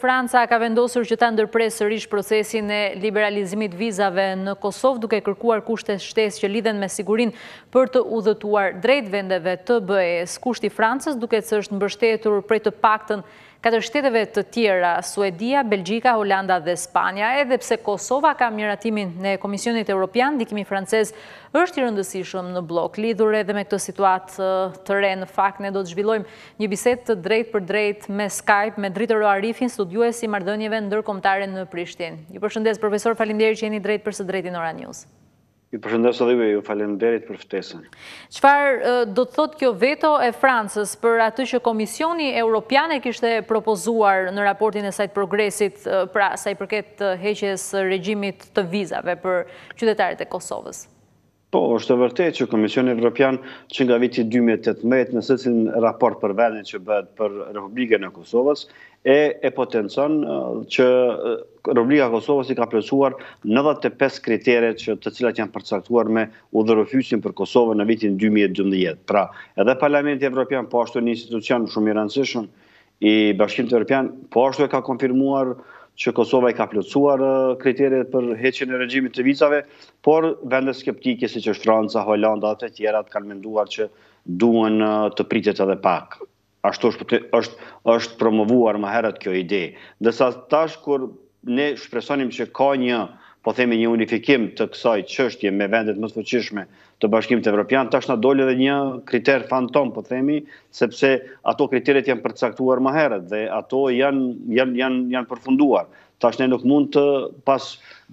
Franca ka vendosur që ta ndërpresë sërish procesin e liberalizimit vizave në Kosovë duke kërkuar kushte shtesë që lidhen me sigurinë për të udhëtuar drejt vendeve të BE-së. Kushti i Francës duket se është mbështetur prej të paktën katër shteteve të tjera, Suedia, Belgjika, Holanda dhe Spanja. Edhe pse Kosova ka miratimin e Komisionit Evropian, ndikimi francez është i rëndësishëm në bllok. Lidhur edhe me këtë situatë të re, në fakt ne do të zhvillojmë Një bisedë të drejtpërdrejtë me Skype me Dritëro Arifin, studiues i marrëdhënieve ndërkombëtare në Prishtinë. Ju përshëndes profesor, faleminderit që jeni drejtpërsëdrejti në Ora News. Ju përshëndes edhe ju, ju faleminderit për ftesën. Çfarë do të thotë kjo veto e Francës për atë që Komisioni Europian e kishte propozuar në raportin e saj të progresit, pra sa i përket heqjes së regjimit të vizave për qytetarët e Kosovës? Po, është e vërtetë që Komisioni Evropian që nga viti 2018 në secilin raport për vendin që bëhet për Republikën e Kosovës e e potencon që Republika e Kosovës i ka plotësuar 95 kritere të cilat janë përcaktuar me udhërrëfyesin për Kosovën në vitin 2012. Pra, edhe Parlamenti Evropian po ashtu një institucion shumë i rëndësishëm i Bashkimit Evropian po ashtu e ka konfirmuar që Kosova i ka plotësuar kriteret për heqjen e regjimit të vizave, por vende skeptike siç është Franca, Holanda dhe të tjerat kanë menduar që duhen të pritet edhe pak. Ashtu është është është promovuar më herët kjo ide. Ndërsa tash kur ne shpresonim që ka një, po themi një unifikim të kësaj çështje me vendet më të fuqishme të bashkimit evropian, tash na doli edhe një kriter fantom, po themi, sepse ato kriteret janë përcaktuar më herët dhe ato janë janë janë janë përfunduar. Tash ne nuk mund të pas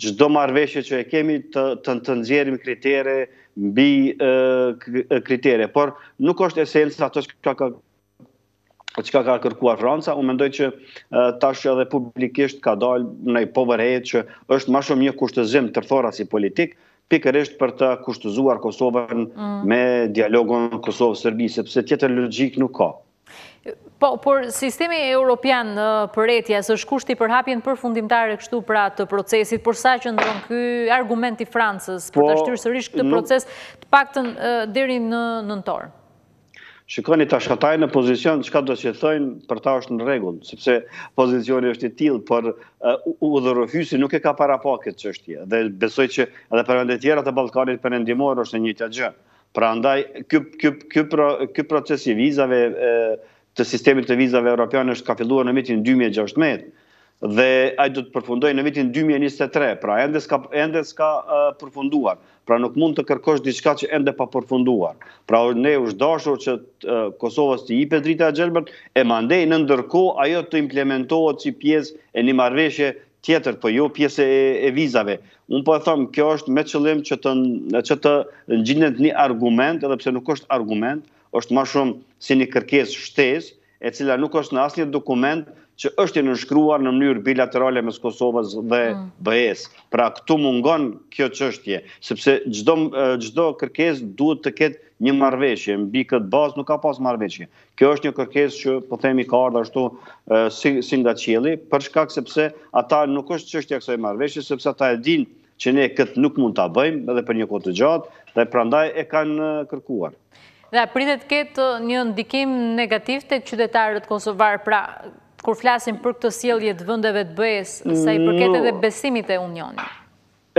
çdo marrëveshje që e kemi të të, të nxjerrim kritere mbi kritere, por nuk është esenca ato që ka çka ka kërkuar Franca, unë mendoj që tash edhe publikisht ka dalë po vërehet që është ma shumë një kushtëzim tërthorazi politik, pikërisht për ta kushtëzuar Kosovën mm. me dialogun Kosovë-Sërbi, sepse tjetër logjikë nuk ka. Po, por sistemi europian ETIAS është kushti për hapjen përfundimtare kështu pra të procesit, por sa qëndron ky argument i Francës për ta po, shtyrë sërish këtë proces të paktën deri në nëntor? Shikoni tash ata janë në pozicion çka do të thonë për ta është në rregull, sepse pozicioni është i tillë, por udhërrëfyesi nuk e ka parapa këtë çështje dhe besoj që edhe për vendet tjera të Ballkanit Perëndimor është e njëjta gjë. Prandaj ky ky ky pra, ky proces i vizave të sistemit të vizave europian është ka filluar në vitin 2016. dhe ai do të përfundojë në vitin 2023, pra ende s'ka ende s'ka uh, përfunduar. Pra nuk mund të kërkosh diçka që ende pa përfunduar. Pra ne është dashur që uh, Kosovës t'i jepet drita e gjelbërt e mandej në ndërkohë ajo të implementohet si pjesë e një marrëveshje tjetër, po jo pjesë e, e vizave. Unë po e them, kjo është me qëllim që të që të gjendet një argument, edhe pse nuk është argument, është më shumë si një kërkesë shtesë e cila nuk është në asnjë dokument që është i nënshkruar në mënyrë bilaterale mes Kosovës dhe mm. BE-s. Pra këtu mungon kjo çështje, sepse çdo çdo kërkesë duhet të ketë një marrëveshje, mbi këtë bazë nuk ka pas marrëveshje. Kjo është një kërkesë që po themi ka ardhur ashtu si si nga qielli, për shkak sepse ata nuk është çështja e kësaj marrëveshje, sepse ata e dinë që ne këtë nuk mund ta bëjmë edhe për një kohë të gjatë dhe prandaj e kanë kërkuar. Dhe pritet të ketë një ndikim negativ tek qytetarët kosovarë, pra kur flasim për këtë sjellje të vendeve të BE-së, sa i përket edhe besimit te unioni?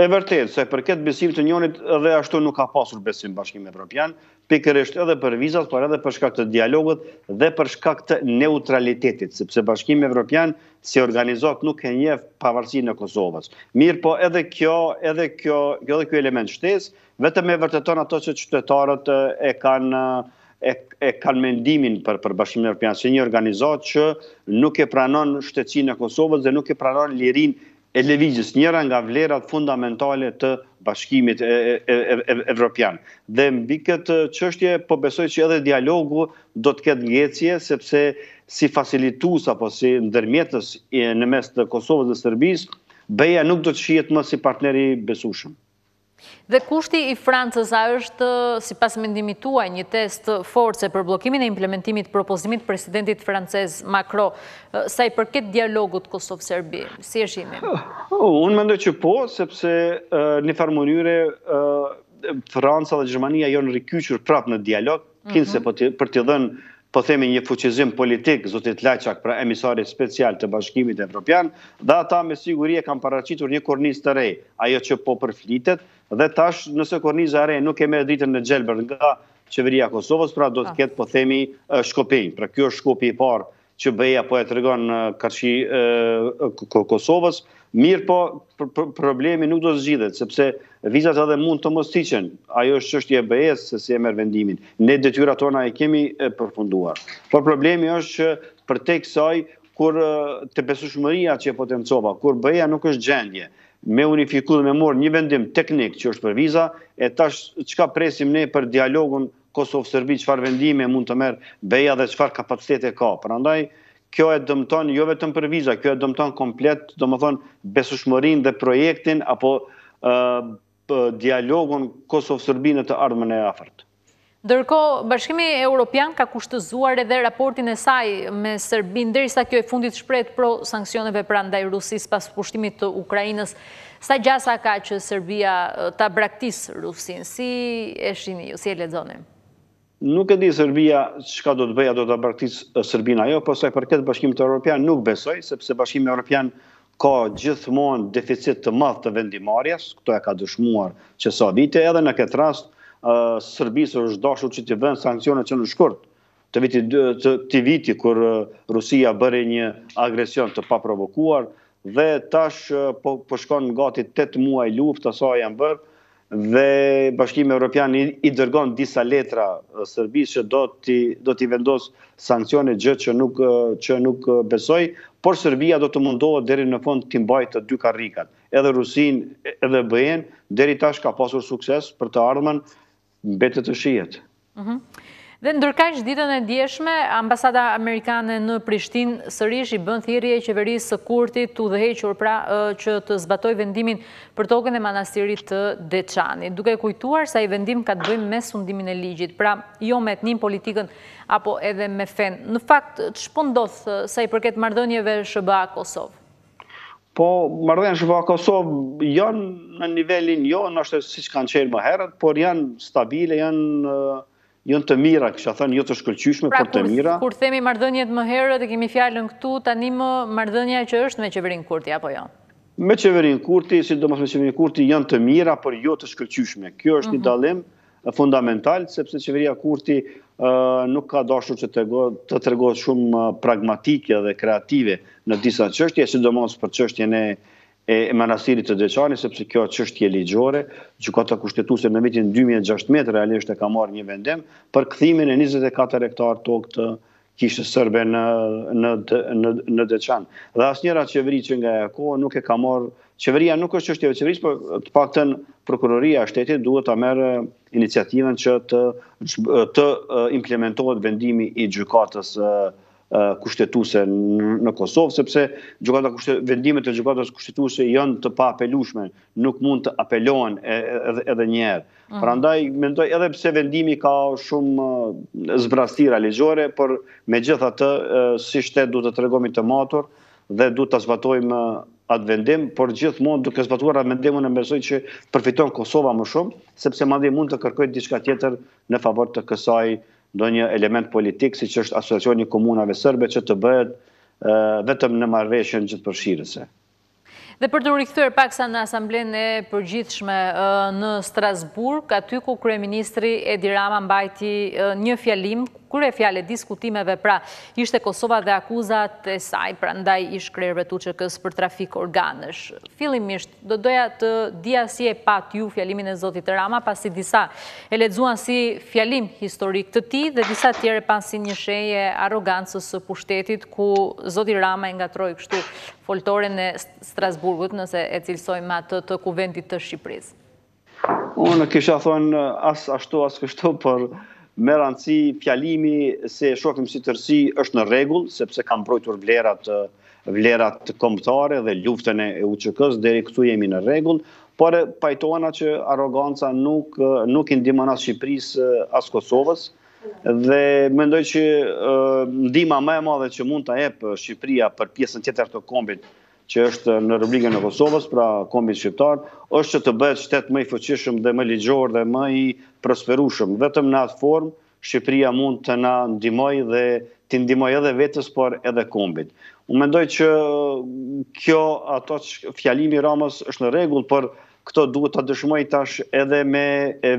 E vërtetë, sa i përket besimit te unioni, edhe ashtu nuk ka pasur besim Bashkimi Evropian, pikërisht edhe për vizat, por edhe për shkak të dialogut dhe për shkak të neutralitetit, sepse Bashkimi Evropian si organizatë nuk e njeh pavarësinë e Kosovës. Mirëpo edhe kjo, edhe kjo, edhe ky element shtesë vetëm e vërteton ato që qytetarët e kanë e, e kanë mendimin për për Bashkimin Evropian si një organizatë që nuk e pranon shtetësinë e Kosovës dhe nuk e pranon lirinë e lëvizjes, njëra nga vlerat fundamentale të Bashkimit Evropian. Dhe mbi këtë çështje po besoj që edhe dialogu do të ketë ngecje sepse si facilitues apo si ndërmjetës në mes të Kosovës dhe Serbisë, BE-ja nuk do të shihet më si partner i besueshëm. Dhe kushti i Francës a është, sipas mendimit tuaj, një test force për bllokimin e implementimit të propozimit të presidentit francez Macron, sa i përket dialogut Kosovë-Serbi? Si e shihni? Unë mendoj që po, sepse në një farë mënyre Franca dhe Gjermania janë rikyqur prapë në dialog, kinse po për t'i dhënë po themi një fuqizim politik zotit Lajçak pra emisarit special të Bashkimit Evropian dhe ata me siguri e kanë paraqitur një kornizë të re ajo që po përflitet dhe tash nëse korniza e re nuk e merr dritën e gjelbër nga qeveria e Kosovës pra do të po. ketë po themi shkopin pra kjo është shkopi i parë që BE-ja po e tregon karshi Kosovës, mirëpo problemi nuk do të zgjidhet, sepse vizat edhe mund të mos hiqen, ajo është çështje e BE-së se si e merr vendimin, ne detyrat tona i kemi përfunduar. Por problemi është që përtej kësaj, kur te besueshmëria që e potencova, kur BE-ja nuk është në gjendje, me unifiku dhe me marrë një vendim teknik që është për viza, e tash çka presim ne për dialogun Kosovë-Serbi çfarë vendime mund të merr BE-ja dhe çfarë kapacitete ka. Prandaj kjo e dëmton jo vetëm për viza, kjo e dëmton komplet, domethënë besueshmërinë dhe projektin apo dialogun Kosovë-Serbi në të ardhmen e afërt. Ndërkohë, Bashkimi Europian ka kushtëzuar edhe raportin e saj me Serbinë, derisa kjo e fundit shprehet pro sanksioneve pra ndaj Rusisë pas pushtimit të Ukrainës. Sa gjasa ka që Serbia ta braktisë Rusinë? Si e shihni ju, si e lexoni? Nuk e di Serbia çka do të bëjë, a do ta braktisë Serbinë a jo, por sa i përket Bashkimit Evropian nuk besoj, sepse Bashkimi Evropian ka gjithmonë deficit të madh të vendimmarrjes, këtë e ka dëshmuar që sa vite, edhe në këtë rast Serbisë është dashur që t'i vënë sanksionet që në shkurt, të vitit të këtij viti kur Rusia bëri një agresion të paprovokuar dhe tash po po shkon gati 8 muaj luftë sa janë bërë dhe Bashkimi Evropian i, i dërgon disa letra Serbisë që do t'i do t'i vendosë sanksione gjë që nuk që nuk besoj, por Serbia do të mundohet deri në fund t'i mbajë të dy karrikat, edhe Rusinë edhe BE-n, deri tash ka pasur sukses për të ardhmen Mbetet të shihet. Mhm. Dhe ndërkaq ditën e djeshme, ambasada amerikane në Prishtinë sërish i bën thirrje qeverisë së Kurtit të udhëhequr pra që të zbatojë vendimin për tokën e manastirit të Deçanit, duke kujtuar se ai vendim ka të bëjmë me sundimin e ligjit, pra jo me etninë politikën apo edhe me fenë. Në fakt, ç'po ndodh sa i përket marrëdhënieve SHBA-Kosovë? Po, marrëdhëniet SHBA-Kosovë janë në nivelin jo, ndoshta siç kanë qenë më herët, por janë stabile, janë janë të mira, kisha thënë, jo të shkëlqyshme, pra, por të mira. Pra, kur themi marrëdhëniet më herët, e kemi fjalën këtu, tani më marrëdhënia që është me qeverinë Kurti, apo jo? Me qeverinë Kurti, sidomos me qeverinë Kurti, janë të mira, por jo të shkëlqyshme. Kjo është një mhm. dallim, fundamental, sepse qeveria Kurti nuk ka dashur që të tregohet shumë pragmatike dhe kreative në disa çështje, sidomos për çështjen e manastirit të Deçanit, sepse kjo çështje ligjore, Gjykata Kushtetuese në vitin 2016, realisht e ka marrë një vendim, për kthimin e 24 hektar tokë të kishës serbe në në në në Deçan. Dhe asnjëra qeveri që nga ajo kohë nuk e ka marrë qeveria nuk është çështje e qeverisë, por të paktën prokuroria e shtetit duhet ta merrë iniciativën që të të implementohet vendimi i gjykatës kushtetuese në Kosovë sepse gjykata kushtet vendimet e gjykatës kushtetuese janë të paapelueshme, nuk mund të apelohen edhe një herë. Mm. Prandaj, mendoj edhe pse vendimi ka shumë zbrastira ligjore, por megjithatë, si shtetë duhet të tregohemi të matur dhe duhet ta zbatojmë atë vendim, por gjithmonë duke zbatuar atë vendim unë besoj që përfiton Kosova më shumë, sepse madje mund të kërkojë diçka tjetër në favor të kësaj ndonjë element politik, siç është Asociacioni i komunave serbe që të bëhet vetëm në marrëveshjen gjithëpërfshirëse. Dhe për t'u rikthyer paksa në Asamblenë e Përgjithshme në Strasburg, aty ku kryeministri Edi Rama mbajti një fjalim, kryefjalë e diskutimeve, pra ishte Kosova dhe akuzat e saj, pra ndaj ish-krerëve të UÇK-së për trafik organesh. Fillimisht do doja të dija si e patë ju fjalimin e zotit Rama, pasi disa e lexuan si fjalim historik të tij dhe disa të tjerë e panë si një shenjë e arrogancës së pushtetit, ku zoti Rama e ngatërroi kështu foltoren e Strasburgut, nëse e cilësojmë me atë të Kuvendit të Shqipërisë? Unë kisha thonë as ashtu as kështu, por me rëndësi fjalimi nëse e shohim si tërësi është në rregull, sepse ka mbrojtur vlerat vlerat kombëtare dhe luftën e UÇK-së deri këtu jemi në rregull, por pajtohna që arroganca nuk nuk i ndihmon as Shqipërisë as Kosovës, Dhe mendoj që ndihma më e madhe që mund ta jep Shqipëria për pjesën tjetër të kombit që është në Republikën e Kosovës, pra kombit shqiptar, është që të bëhet shtet më i fuqishëm dhe më ligjor dhe më i prosperushëm. Vetëm në atë formë, Shqipëria mund të na ndihmojë dhe t'i ndihmojë edhe vetes, por edhe kombit. Unë mendoj që kjo ato që fjalimi i Ramës është në rregull, por këto duhet t'i dëshmojë tash edhe me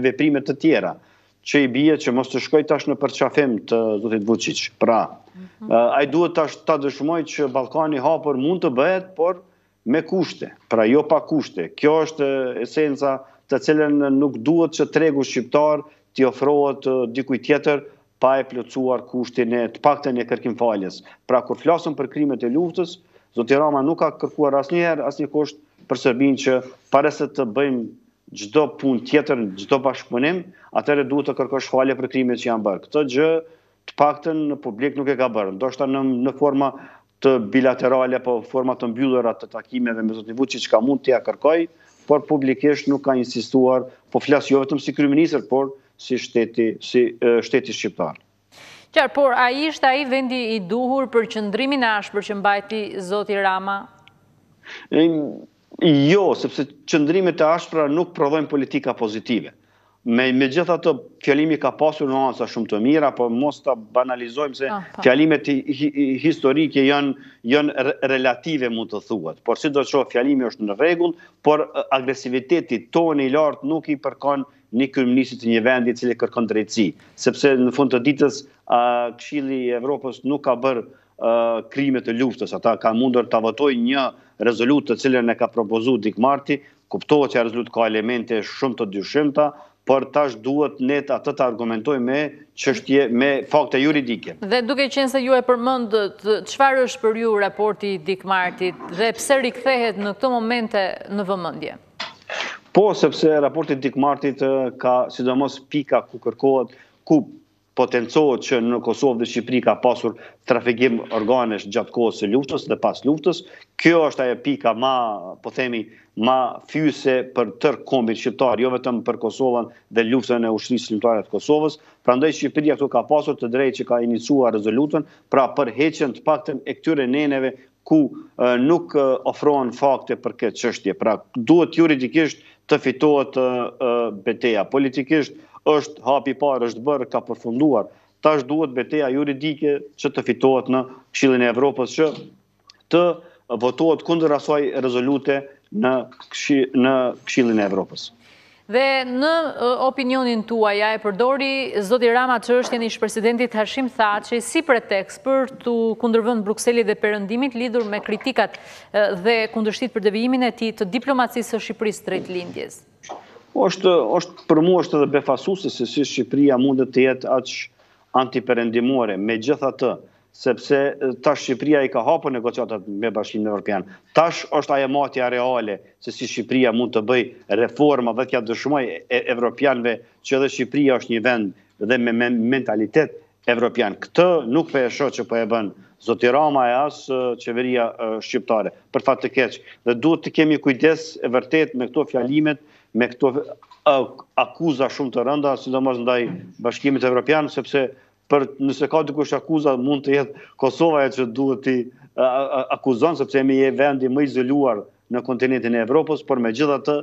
veprime të tjera që i bie që mos të shkojë tash në përqafim të zotit Vuçiç. Pra, mhm. eh, ai duhet tash ta dëshmojë që Ballkani i Hapur mund të bëhet, por me kushte, pra jo pa kushte. Kjo është eh, esenca të cilën nuk duhet që tregu shqiptar t'i ofrohet eh, dikujt tjetër pa e plotësuar kushtin e të paktën e kërkimfaljes. Pra, kur flasim për krimet e luftës, zoti Rama nuk ka kërkuar asnjëherë asnjë kusht për Serbinë që para se të bëjmë çdo punë tjetër, çdo bashkëpunim, atëherë duhet të kërkosh falje për krimet që janë bërë. Këtë gjë të paktën në publik nuk e ka bërë, ndoshta në në forma të bilaterale apo forma të mbyllura të takimeve me zotin Vuçiç ka mund t'ia kërkojë, por publikisht nuk ka insistuar, po flas jo vetëm si kryeministër, por si shteti, si shteti shqiptar. Qartë, por a ishte ai vendi i duhur për qëndrimin e ashpër që mbajti zoti Rama? Jo, sepse qëndrimet e ashpra nuk prodhojnë politika pozitive. Me, megjithatë fjalimi ka pasur nuanca shumë të mira, po mos ta banalizojmë se ah, po. fjalimet historike janë, janë relative mund të thuhet. Por sidoqoftë fjalimi është në rregull, por agresiviteti toni i lartë nuk i përkon një kryeministri të një vendi i cili kërkon drejtësi, sepse në fund të ditës Këshilli i Evropës nuk ka bërë krime të luftës. Ata ka mundur ta votojë një rezolutë të cilën e ka propozu Dick Marty, kuptohet që ajo rezolutë ka elemente shumë të dyshimta, por tash duhet ne atë të argumentojmë me çështje me fakte juridike. Dhe duke qenë se ju e përmendët, çfarë është për ju raporti i Dick Martyt dhe pse rikthehet në këto momente në vëmendje? Po, sepse raporti i Dick Martyt ka sidomos pika ku kërkohet, ku potencohet që në Kosovë dhe Shqipëri ka pasur trafikim organesh gjatë kohës së luftës dhe pas luftës. Kjo është ajo pika ma, po themi, ma fyese për tërë kombin shqiptar, jo vetëm për Kosovën dhe luftën e Ushtrisë Çlirimtare të Kosovës. Prandaj Shqipëria këtu ka pasur të drejtë që ka inicuar rezolutën, pra për heqjen të paktën të këtyre neneve ku nuk ofrohen fakte për këtë çështje. Pra, duhet juridikisht të fitohet beteja. Politikisht është hapi i parë, është bërë, ka përfunduar. Tash duhet beteja juridike që të fitohet në Këshillin e Evropës, që të votohet kundër asaj rezolute në Këshillin e Evropës. Dhe në opinionin tuaj, a e përdori zoti Rama çështjen e ish-presidentit Hashim Thaçi si pretekst për t'u kundërvënë Brukselit dhe Perëndimit lidhur me kritikat dhe kundërshtitë për devijimin e tij të diplomacisë së Shqipërisë drejt lindjes? Është, është, për mua është edhe befasuese se si Shqipëria mundet të jetë aq antiperëndimore, megjithatë, sepse tash Shqipëria i ka hapur negociatat me Bashkimin Evropian. Tash është ajo matja reale se si Shqipëria mund të bëjë reforma dhe t'ia dëshmojë evropianëve që edhe Shqipëria është një vend dhe me mentalitet evropian. Këtë nuk po e shoh që po e bën zoti Rama e as qeveria shqiptare. Për fat të keq, dhe duhet të kemi kujdes vërtet me këto fjalimet me këto akuza shumë të rënda, sidomos ndaj Bashkimit Evropian, sepse nëse ka dikush akuza mund të jetë Kosova ajo që duhet t'i akuzon sepse jemi vendi më i izoluar në kontinentin e Evropës, por megjithatë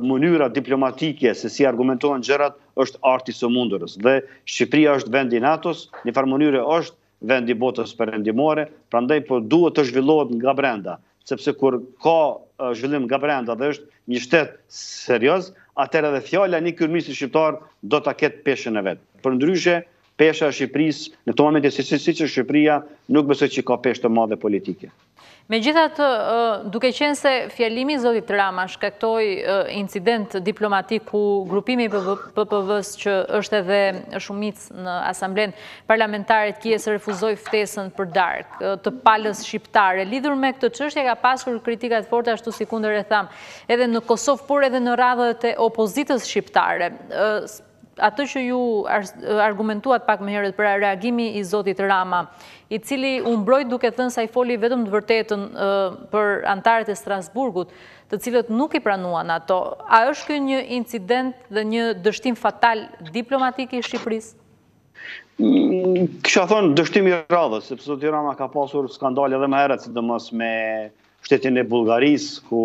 mënyra diplomatike se si argumentohen gjërat është arti i së mundurës. Dhe Shqipëria është vend i NATO-s, në njëfarë mënyre është vend i botës perëndimore, prandaj por duhet të zhvillohet nga brenda, sepse kur ka zhvillim nga brenda dhe është një shtet serioz, atëherë edhe fjala e një kryeministri shqiptar do ta ketë peshën e vet. Përndryshe, pesha e Shqipërisë në këto momente siç është Shqipëria, nuk besoj që ka peshë të madhe politike. Megjithatë, duke qenë se fjalimi i zotit Rama shkaktoi incident diplomatik ku grupimi i PPE-së që është edhe shumicë në Asamblenë Parlamentare të KiE-së refuzoi ftesën për darkë të palës shqiptare, lidhur me këtë çështje ka pasur kritika të forta ashtu sikundër e thamë edhe në Kosovë, por edhe në radhët e opozitës shqiptare. atë që ju argumentuat pak më herët pra reagimi i zotit Rama, i cili u mbrojt duke thënë se ai foli vetëm të vërtetën për anëtarët e Strasburgut, të cilët nuk i pranuan ato. A është ky një incident dhe një dështim fatal diplomatik i Shqipërisë? Kisha thënë dështim i radhës, sepse zoti Rama ka pasur skandale edhe më herët, sidomos me shtetin e Bullgarisë, ku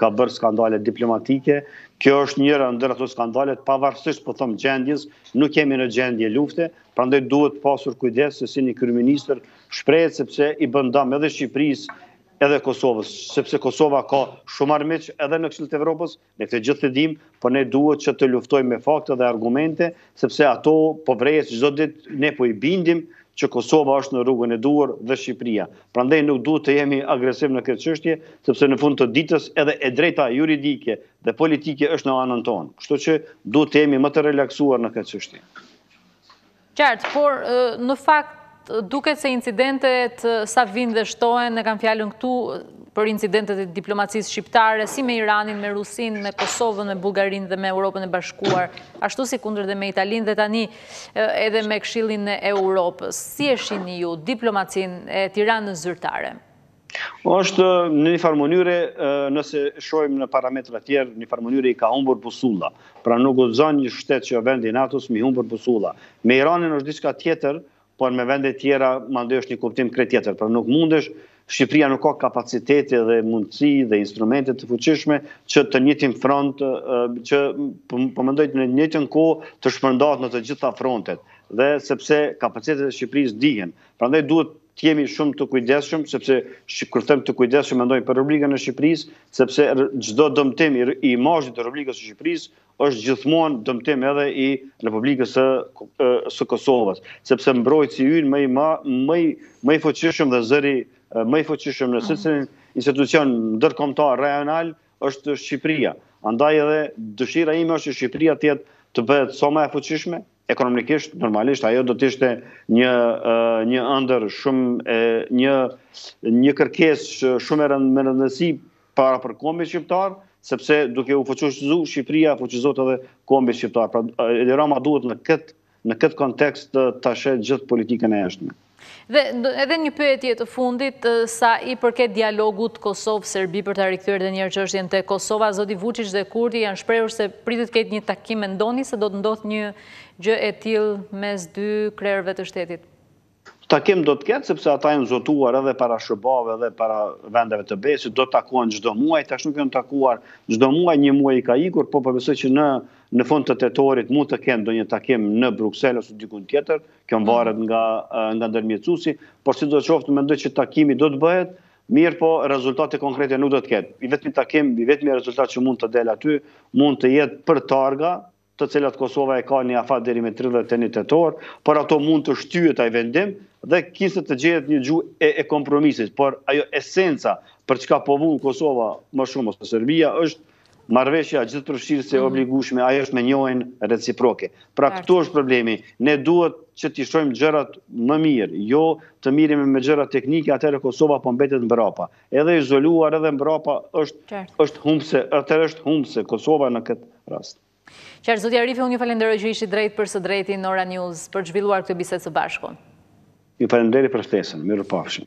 ka bërë skandale diplomatike. Kjo është njëra ndër ato skandalet, pavarësisht po them gjendjes, nuk jemi në gjendje lufte, prandaj duhet pasur kujdes se si një kryministër shprehet, sepse i bën dëm edhe Shqipërisë, edhe Kosovës, sepse Kosova ka shumë armiq edhe në Këshill të Evropës, Ne këtë gjithë e dimë, por ne duhet që të luftojmë me fakte dhe argumente, sepse ajo po vërehet çdo ditë, ne po i bindim që Kosova është në rrugën e duhur dhe Shqipëria. Prandaj nuk duhet të jemi agresivë në këtë çështje, sepse në fund të ditës edhe e drejta juridike dhe politike është në anën tonë. Kështu që duhet të jemi më të relaksuar në këtë çështje. Qartë, por në fakt duket se incidentet sa vinë dhe shtohen, e kam fjalën këtu për incidentet e diplomacisë shqiptare, si me Iranin, me Rusinë, me Kosovën, me Bullgarinë dhe me Europën e bashkuar, ashtu sikundër dhe me Italinë dhe tani edhe me Këshillin e Europës. Si e shihni ju diplomacinë e Tiranës zyrtare? është në një farë mënyre, nëse shohim në parametra tjerë, një farë mënyre i ka humbur busulla. Pra nuk guxon një shtet që është vend i NATO-s me i humb busulla. Me Iranin është diçka tjetër, por me vendet tjera, mandej është një kuptim krejt tjetër. Pra nuk mundesh, Shqipëria nuk ka kapacitete dhe mundësi dhe instrumente të fuqishme që të njëjtin front, që përmendët ju, po në njëjtën kohë të shpërndahet në të gjitha frontet. Dhe sepse kapacitetet e Shqipërisë dihen. Prandaj duhet të jemi shumë të kujdeshëm, sepse kur them të kujdeshëm mendoj për Republikën e Shqipërisë, sepse çdo dëmtim i imazhit të Republikës së Shqipërisë është gjithmonë dëmtim edhe i Republikës së së Kosovës, sepse mbrojtësi ynë më i më më më i fuqishëm dhe zëri më i fuqishëm në secilin institucion ndërkombëtar rajonal është Shqipëria. Andaj edhe dëshira ime është që Shqipëria të jetë të bëhet sa më e fuqishme, Ekonomikisht, normalisht, ajo do të ishte një një ëndërr shumë e një një kërkesë shumë e rëndë me rëndësi para për kombin shqiptar, sepse duke u fuqizu Shqipëria fuqizohet edhe kombi shqiptar. Pra Edi Rama duhet në këtë në këtë kontekst ta shohë gjithë politikën e jashtme. Dhe edhe një pyetje të fundit sa i përket dialogut Kosovë-Serbi për ta rikthyer edhe një herë çështjen te Kosova, zoti Vuçiç dhe Kurti janë shprehur se pritet të ketë një takim, mendoni se do të ndodhë një gjë e tillë mes dy krerëve të shtetit? Takim do të ketë sepse ata janë zotuar edhe para SHBA-ve edhe para vendeve të BE-së se do të takohen çdo muaj, tash nuk janë takuar çdo muaj, një muaj i ka ikur, po besoj që në në fund të tetorit mund të kenë ndonjë takim në Bruksel ose dikund tjetër. Kjo mvaret mm. nga, nga ndërmjetësuesi, por sido që të jetë, mendoj që takimi do të bëhet, mirëpo rezultate konkrete nuk do të ketë. I vetëmi takim, i vetëmi rezultat që mund të del aty, mund të jetë për targa, të cilat Kosova e ka një afat deri më 31 tetor, por ato mund të shtyhet ai vendim dhe kishte të gjehet një gjuhë e, e kompromisit, por ajo esenca për çka po vuan Kosova më shumë ose Serbia është marrëveshja gjithëpërfshirëse e mhm. obligueshme, ajo është me njohjen reciproke. Pra këtu është problemi, ne duhet që t'i shohim gjërat më mirë, jo të merremi me gjërat teknike, atëherë Kosova po mbetet mbrapa. Edhe e izoluar edhe mbrapa është humbëse, atëherë është humbëse Kosova në këtë rast. Qartë, zoti Arifi, unë ju falënderoj që ishit drejtpërsëdrejti në Ora News për të zhvilluar këtë bisedë së bashku. Ju falënderoj për ftesën, mirupafshim.